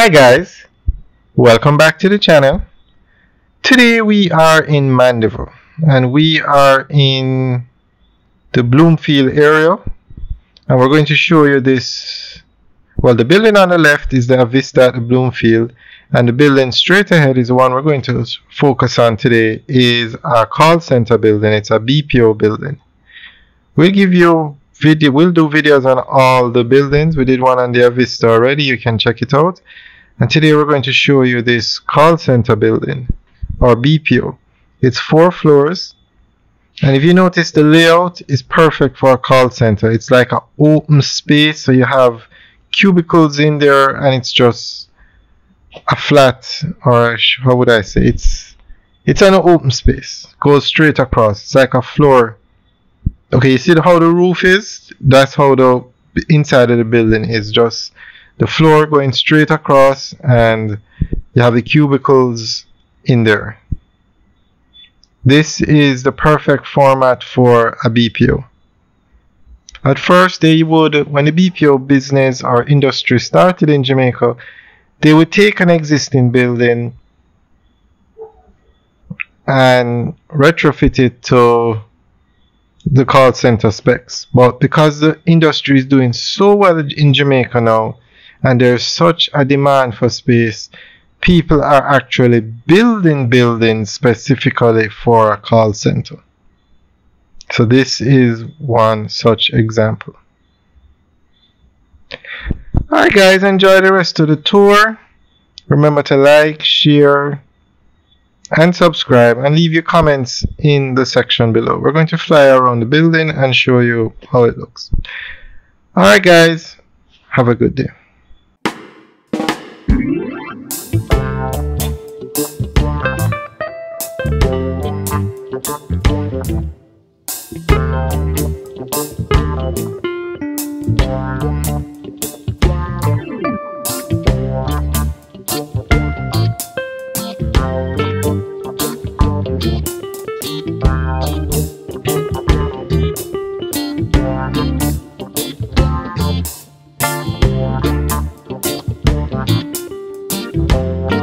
Hi guys, welcome back to the channel. Today we are in Mandeville and we are in the Bloomfield area and we're going to show you this. Well the building on the left is the Avista at Bloomfield and the building straight ahead is the one we're going to focus on today is a call center building. It's a BPO building. We'll give you video we'll do videos on all the buildings. We did one on the Avista already. You can check it out. And today we're going to show you this call center building or BPO it's four floors. And if you notice the layout is perfect for a call center. It's like an open space so you have cubicles in there and it's just a flat or how would I say? It's it's an open space. Goes straight across. It's like a floor okay you see how the roof is? That's how the inside of the building is just the floor going straight across and you have the cubicles in there. This is the perfect format for a BPO at first they would when the BPO business or industry started in Jamaica they would take an existing building and retrofit it to the call center specs. But because the industry is doing so well in Jamaica now, and there's such a demand for space, people are actually building buildings specifically for a call center. So this is one such example. Alright guys, enjoy the rest of the tour. Remember to like, share, and subscribe and leave your comments in the section below. We're going to fly around the building and show you how it looks. Alright guys, have a good day. Bye.